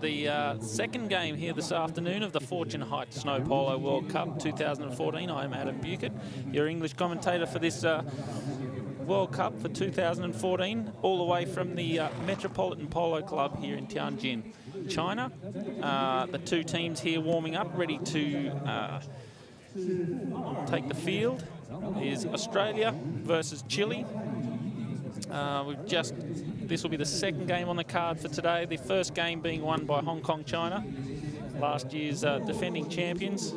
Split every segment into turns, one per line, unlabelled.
The uh, second game here this afternoon of the Fortune Heights Snow Polo World Cup 2014. I'm Adam Buchan, your English commentator for this uh, World Cup for 2014, all the way from the uh, Metropolitan Polo Club here in Tianjin, China. Uh, the two teams here warming up, ready to uh, take the field is Australia versus Chile. Uh, we've just this will be the second game on the card for today. The first game being won by Hong Kong, China, last year's uh, defending champions,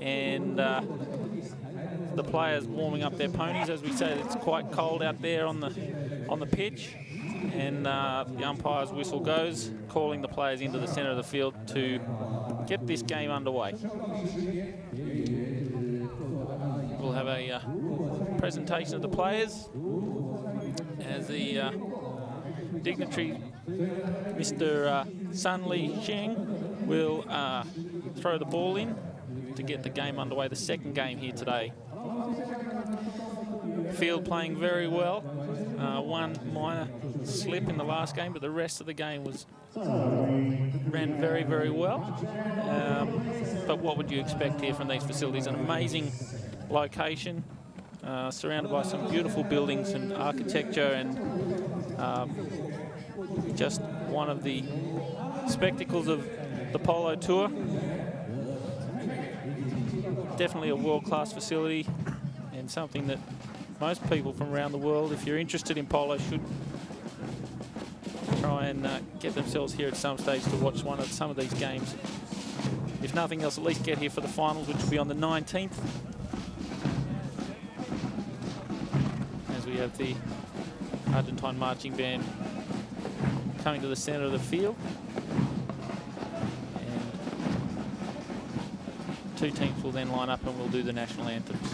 and uh, the players warming up their ponies. As we say it's quite cold out there on the on the pitch, and uh, the umpire's whistle goes, calling the players into the centre of the field to get this game underway. We'll have a uh, presentation of the players as the uh, dignitary, Mr. Uh, Sun Li Sheng, will uh, throw the ball in to get the game underway, the second game here today. Field playing very well. Uh, one minor slip in the last game, but the rest of the game was ran very, very well. Um, but what would you expect here from these facilities? An amazing location, uh, surrounded by some beautiful buildings and architecture and um, just one of the spectacles of the Polo Tour. Definitely a world-class facility and something that most people from around the world, if you're interested in polo, should try and uh, get themselves here at some stage to watch one of some of these games. If nothing else, at least get here for the finals, which will be on the 19th. Have the Argentine marching band coming to the center of the field. And two teams will then line up and we'll do the national anthems.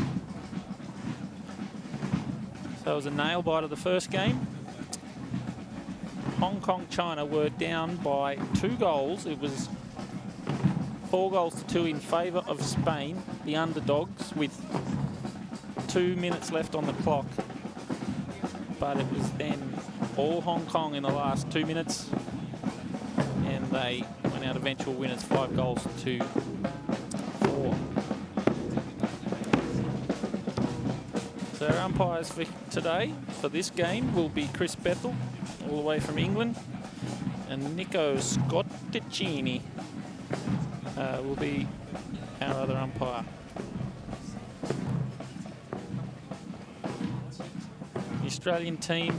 So it was a nail bite of the first game. Hong Kong, China were down by two goals. It was four goals to two in favour of Spain, the underdogs, with two minutes left on the clock. But it was then all Hong Kong in the last two minutes. And they went out eventual winners, five goals to four. So our umpires for today, for this game, will be Chris Bethel, all the way from England, and Nico Scotticini uh, will be our other umpire. Australian team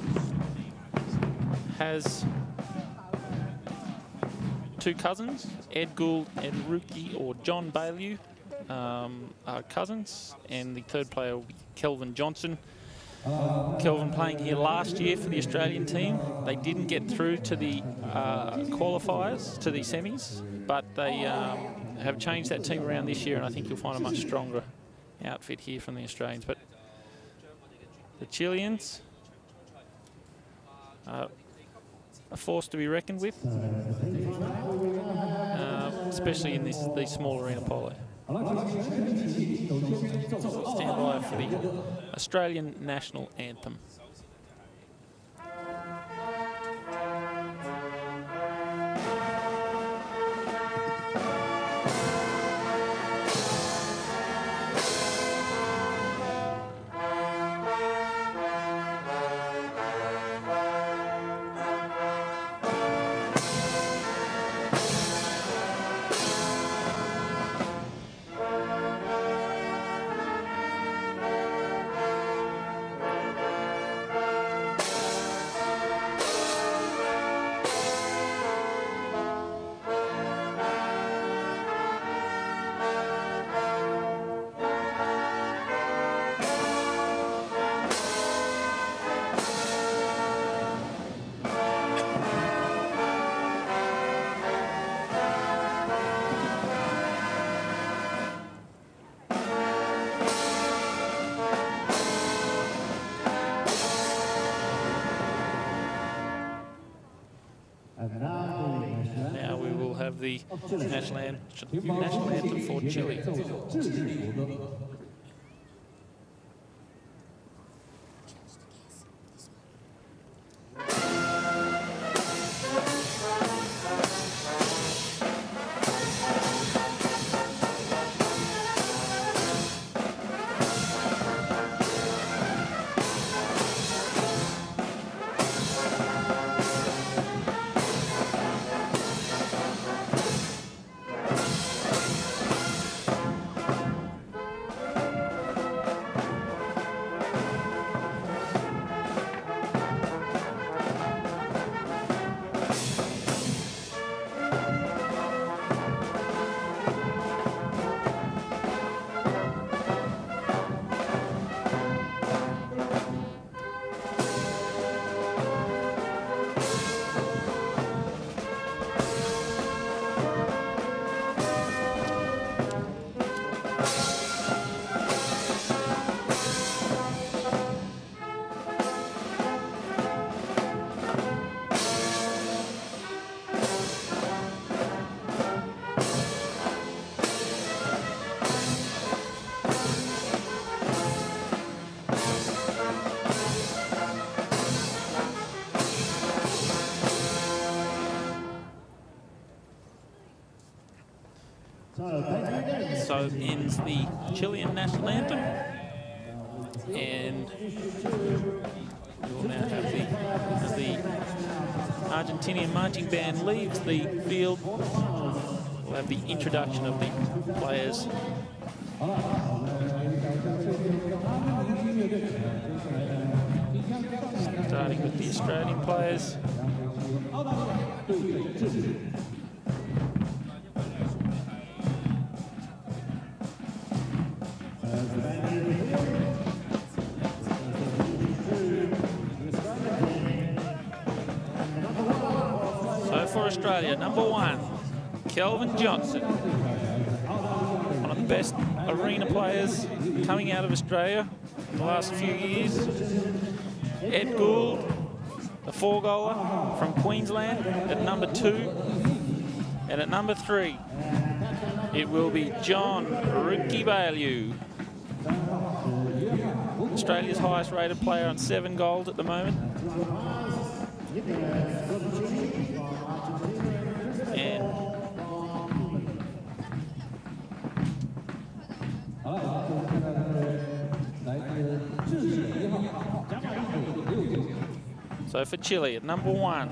has two cousins, Ed Gould and Ruki or John Baillieu um, are cousins, and the third player will be Kelvin Johnson. Kelvin playing here last year for the Australian team. They didn't get through to the uh, qualifiers, to the semis, but they um, have changed that team around this year, and I think you'll find a much stronger outfit here from the Australians. But the Chileans, uh, a force to be reckoned with, uh, especially in this these small arena polo. Stand by for the Australian national anthem. The national, an national anthem for Chile. Ends the Chilean national anthem. And we'll now have the, as the Argentinian marching band leaves the field, we'll have the introduction of the players. Starting with the Australian players. Australia, number one, Kelvin Johnson. One of the best arena players coming out of Australia in the last few years. Ed Gould, the four goaler from Queensland at number two. And at number three, it will be John Ruki Baillieu. Australia's highest rated player on seven goals at the moment. So for Chile, at number one,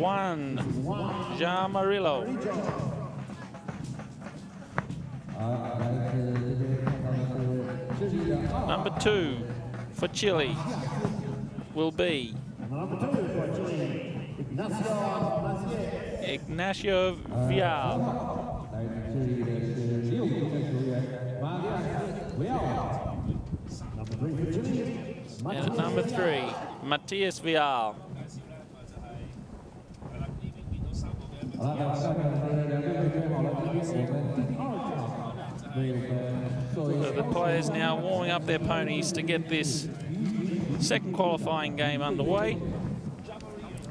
one, Jean Marillo. Number two for Chile will be Ignacio Vial. And number three, Matias Vial. So the players now warming up their ponies to get this second qualifying game underway.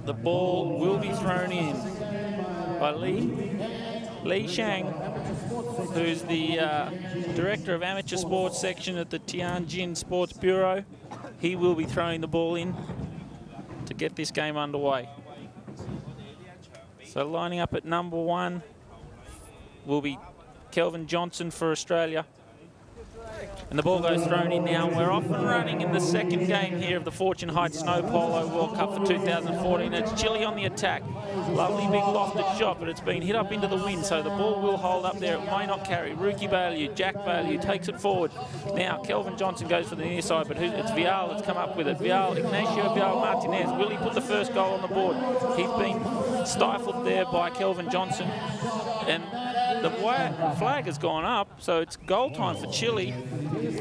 The ball will be thrown in by Li, Li Shang, who's the uh, Director of Amateur Sports Section at the Tianjin Sports Bureau. He will be throwing the ball in to get this game underway. So lining up at number one will be Kelvin Johnson for Australia. And the ball goes thrown in now. We're off and running in the second game here of the Fortune Heights Snow Polo World Cup for 2014. It's Chile on the attack. Lovely big lofted shot, but it's been hit up into the wind, so the ball will hold up there. It may not carry. Ruki Baillieu, Jack Baillieu takes it forward. Now Kelvin Johnson goes for the near side, but it's Vial that's come up with it. Vial, Ignacio Vial Martinez. Will he put the first goal on the board? He's been stifled there by Kelvin Johnson. And the flag has gone up, so it's goal time for Chile.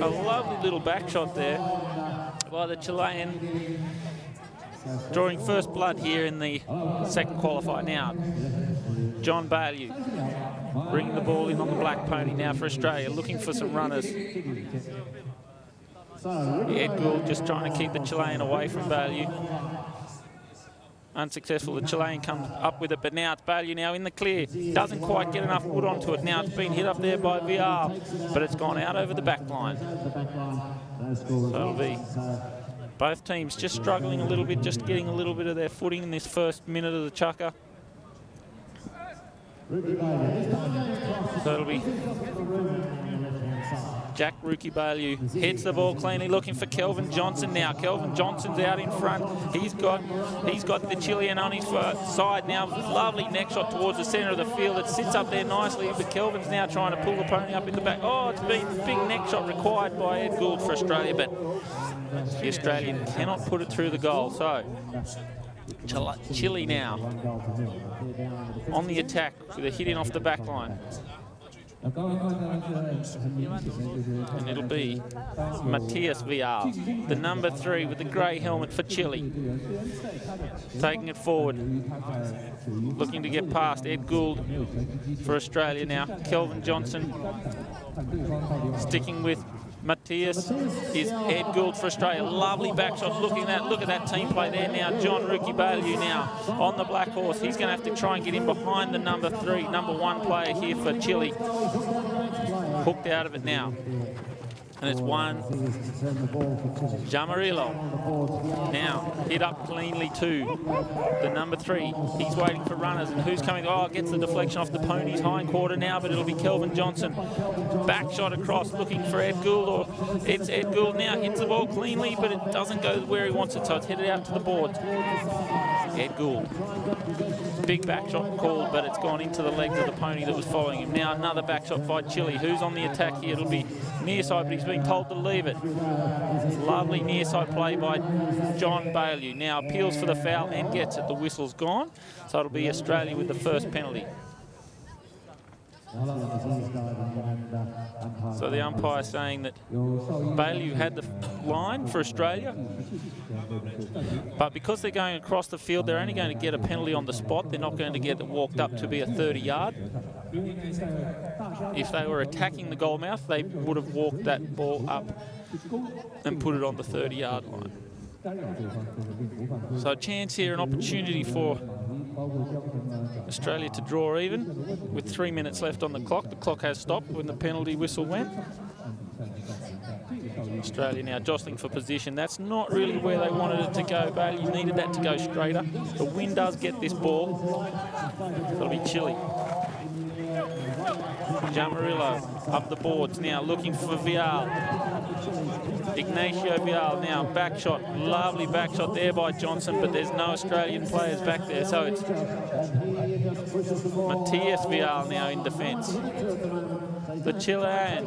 A lovely little back shot there by the Chilean. Drawing first blood here in the second qualifier now. John Baillieu bringing the ball in on the black pony now for Australia, looking for some runners. Ed Gould just trying to keep the Chilean away from Baillieu unsuccessful. The Chilean comes up with it, but now it's Baillieu now in the clear. Doesn't quite get enough wood onto it. Now it's been hit up there by VR, but it's gone out over the back line. So it'll be both teams just struggling a little bit, just getting a little bit of their footing in this first minute of the chukker. So it'll be Jack Ruki Baillieu hits the ball cleanly, looking for Kelvin Johnson now. Kelvin Johnson's out in front. He's got he's got the Chilean on his side now. Lovely neck shot towards the centre of the field. It sits up there nicely, but Kelvin's now trying to pull the pony up in the back. Oh, it's been a big neck shot required by Ed Gould for Australia, but the Australian cannot put it through the goal. So Chile now on the attack with a hit in off the back line. And it'll be Matias Vial, the number three with the grey helmet for Chile. Taking it forward. Looking to get past Ed Gould for Australia now. Kelvin Johnson sticking with Matias is Ed Gould for Australia. Lovely back shot. Looking at that, look at that team play there now. John Ruki Baillieu now on the black horse. He's going to have to try and get in behind the number three, number one player here for Chile. Hooked out of it now. And it's one. Jamarillo. Now, hit up cleanly to the number three. He's waiting for runners. And who's coming? Oh, gets the deflection off the pony's hind quarter now, but it'll be Kelvin Johnson. Back shot across, looking for Ed Gould. Or it's Ed Gould now. Hits the ball cleanly, but it doesn't go where he wants it, so it's headed out to the board. Ed Gould. Big back shot called, but it's gone into the legs of the pony that was following him. Now another back shot by Chile. Who's on the attack here? It'll be near side, but he's being told to leave it. Lovely near side play by John Baillieu. Now appeals for the foul and gets it. The whistle's gone, so it'll be Australia with the first penalty. So the umpire saying that Baillieu had the line for Australia, but because they're going across the field, they're only going to get a penalty on the spot. They're not going to get it walked up to be a 30 yard. If they were attacking the goal mouth, they would have walked that ball up and put it on the 30 yard line. So a chance here, an opportunity for Australia to draw even with three minutes left on the clock. The clock has stopped when the penalty whistle went. Australia now jostling for position. That's not really where they wanted it to go, Baillieu. You needed that to go straighter. The wind does get this ball. It'll be Chile. Jamarillo up the boards now looking for Vial. Ignacio Vial now back shot. Lovely back shot there by Johnson, but there's no Australian players back there. So it's Matias Vial now in defence. The Chilean.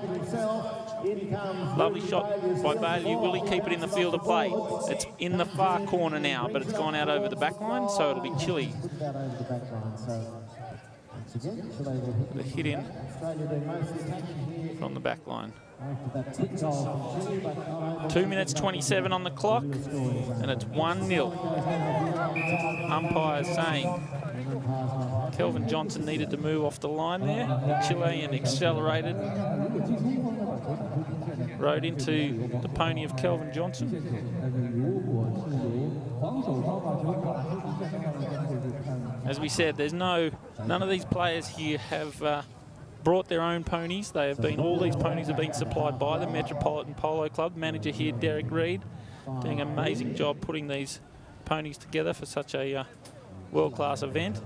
Lovely shot by Baillieu. Will he keep it in the field of play? It's in the far corner now, but it's gone out over the back line, so it'll be Chile. The hit in from the back line. Two minutes 27 on the clock, and it's 1-0. Umpire saying Kelvin Johnson needed to move off the line there. The Chilean accelerated. Rode into the pony of Kelvin Johnson. As we said, there's no, none of these players here have uh, brought their own ponies. They have been, all these ponies have been supplied by the Metropolitan Polo Club. Manager here, Derek Reed, doing an amazing job putting these ponies together for such a uh, world-class event.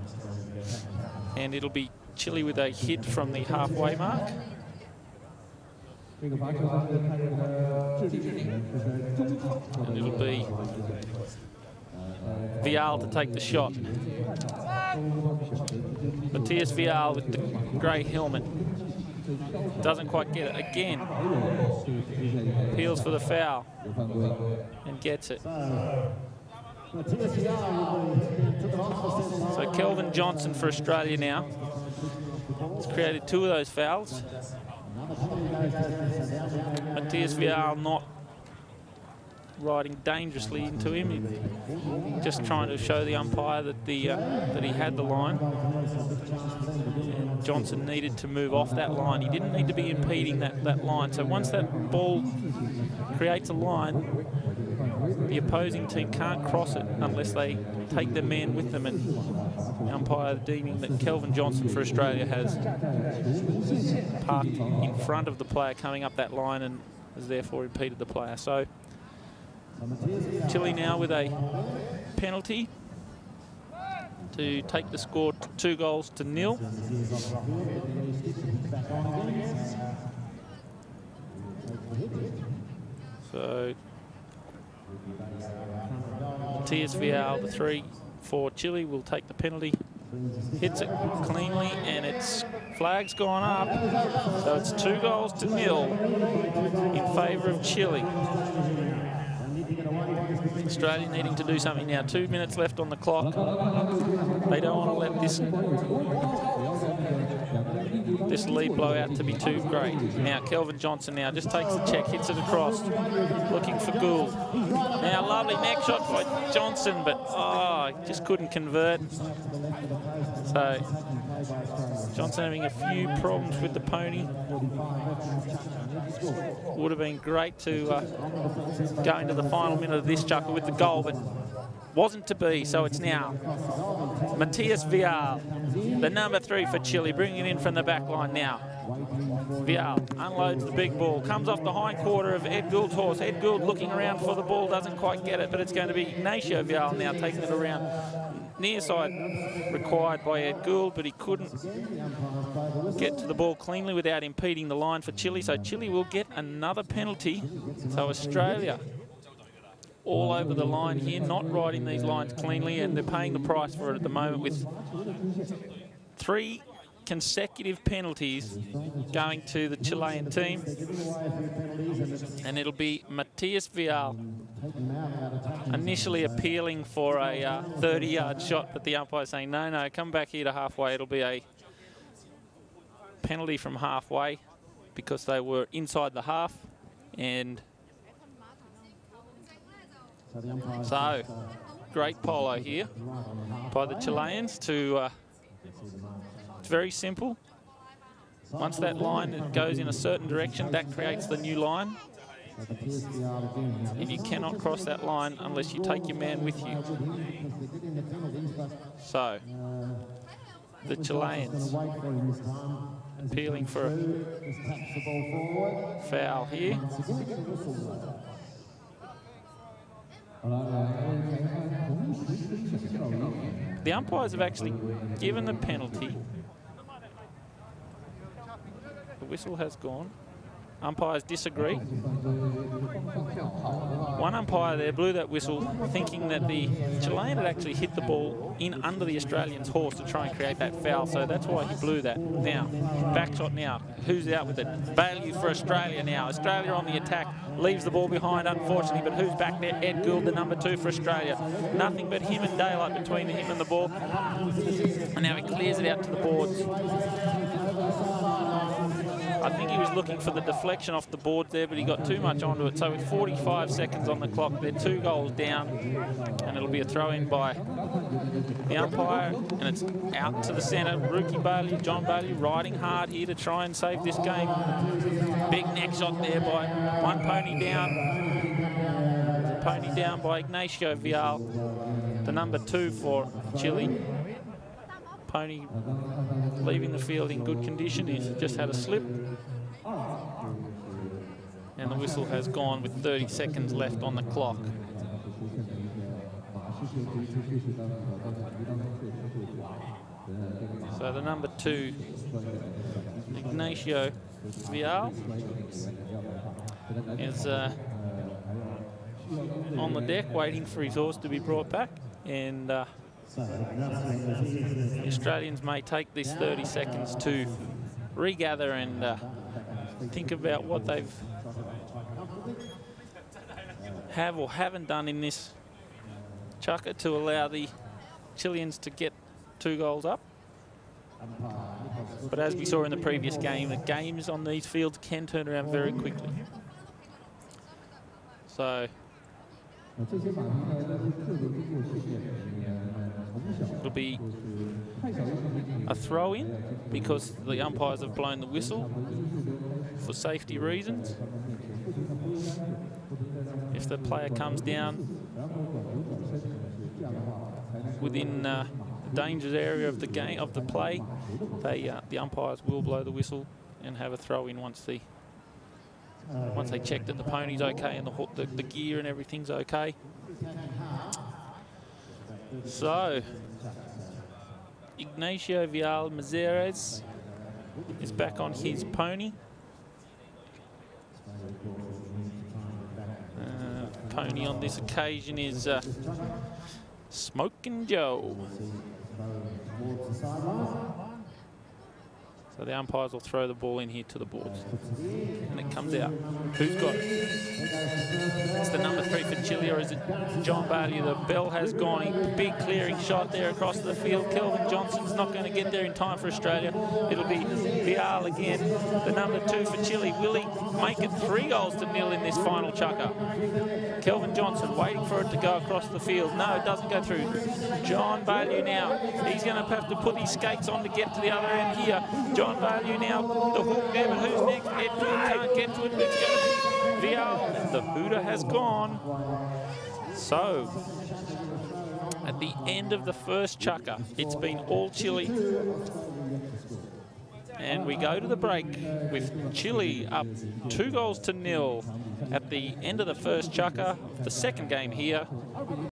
And it'll be Chile with a hit from the halfway mark. And it'll be Vial to take the shot. Matias Vial with the grey helmet. Doesn't quite get it again. Peels for the foul and gets it. So Kelvin Johnson for Australia now. He's created two of those fouls. Matias Vial not riding dangerously into him, just trying to show the umpire that the uh, that he had the line. And Johnson needed to move off that line. He didn't need to be impeding that, that line. So once that ball creates a line, the opposing team can't cross it unless they take their man with them. And the umpire deeming that Kelvin Johnson for Australia has parked in front of the player coming up that line and has therefore impeded the player. So Chile now with a penalty to take the score two goals to nil. So Matias Vial, the three for Chile, will take the penalty. Hits it cleanly and its flag's gone up. So it's two goals to nil in favour of Chile. Australia needing to do something now. Two minutes left on the clock. They don't want to let this this lead blowout to be too great. Now Kelvin Johnson now just takes the check, hits it across, looking for Gould. Now lovely neck shot by Johnson, but oh, just couldn't convert. So Johnson having a few problems with the pony. Would have been great to uh, go into the final minute of this chukka with the goal, but wasn't to be, so it's now. Matias Vial, the number three for Chile, bringing it in from the back line now. Vial unloads the big ball, comes off the hind quarter of Ed Gould's horse. Ed Gould looking around for the ball, doesn't quite get it, but it's going to be Ignacio Vial now taking it around. Near side required by Ed Gould, but he couldn't get to the ball cleanly without impeding the line for Chile. So Chile will get another penalty. So Australia all over the line here, not riding these lines cleanly, and they're paying the price for it at the moment with three consecutive penalties going to the Chilean team. And it'll be Matias Vial initially appealing for a 30-yard uh, shot, but the umpire saying, no, no, come back here to halfway. It'll be a penalty from halfway because they were inside the half and so great polo here by the Chileans to uh, it's very simple. Once that line goes in a certain direction, that creates the new line. And you cannot cross that line unless you take your man with you. So, the Chileans appealing for a foul here. The umpires have actually given the penalty the whistle has gone. Umpires disagree. One umpire there blew that whistle thinking that the Chilean had actually hit the ball in under the Australian's horse to try and create that foul, so that's why he blew that. Now, back shot now. Who's out with it? Baillieu for Australia now. Australia on the attack. Leaves the ball behind, unfortunately, but who's back there? Ed Gould, the number two for Australia. Nothing but him and daylight between him and the ball. And now he clears it out to the boards. I think he was looking for the deflection off the board there, but he got too much onto it. So with 45 seconds on the clock, they're two goals down, and it'll be a throw-in by the umpire, and it's out to the centre. Ruki Baillieu, John Baillieu, riding hard here to try and save this game. Big neck shot there by one pony down. Pony down by Ignacio Vial, the number two for Chile. Pony leaving the field in good condition. He's just had a slip. And the whistle has gone with 30 seconds left on the clock. So the number two, Ignacio Vial, is uh, on the deck waiting for his horse to be brought back. And uh, the Australians may take this 30 seconds to regather and uh, think about what they've have or haven't done in this chukka to allow the Chileans to get two goals up. But as we saw in the previous game, the games on these fields can turn around very quickly. So It'll be a throw-in because the umpires have blown the whistle for safety reasons. If the player comes down within uh, the dangerous area of the game of the play, they uh, the umpires will blow the whistle and have a throw-in once the once they check that the pony's okay and the, the, the gear and everything's okay. So, Ignacio Vial Mazeres is back on his pony. Uh, pony on this occasion is uh, Smoking Joe. So the umpires will throw the ball in here to the boards. And it comes out. Who's got it? It's the number three for Chile, or is it John Baillieu? The bell has gone. Big clearing shot there across the field. Kelvin Johnson's not going to get there in time for Australia. It'll be Vial again, the number two for Chile. Will he make it three goals to nil in this final chukka? Kelvin Johnson waiting for it to go across the field. No, it doesn't go through. John Baillieu now. He's going to have to put his skates on to get to the other end here. John John Baillieu now. The hook who's next? Can't get to it. It's going to be Vial. The Hooter has gone. So, at the end of the first chukka, it's been all Chile. And we go to the break with Chile up two goals to nil at the end of the first chukker, the second game here